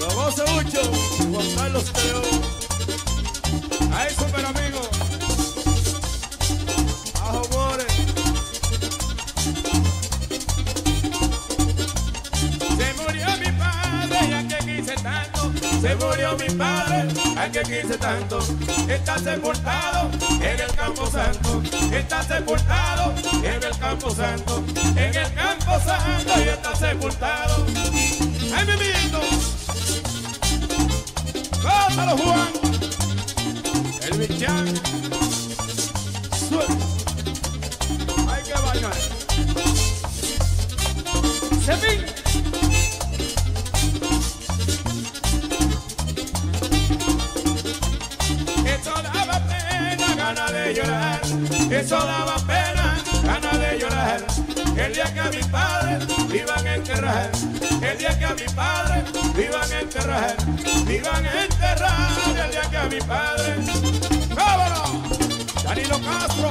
Lo gozo mucho, Juan Carlos Teo. A eso me Se murió mi padre, hay que quise tanto. Está sepultado en el campo santo. Está sepultado en el campo santo. En el campo santo y está sepultado. ¡Ay, mi amiguito! ¡Gózalo, Juan! El bichán. Suelta. Hay que bailar. de llorar, eso daba pena, ganas de llorar. El día que a mis padres me iban a enterrar, el día que a mis padres me iban a enterrar, iban a enterrar, el día que a mis padres. ¡Vámonos! Dani Locaso.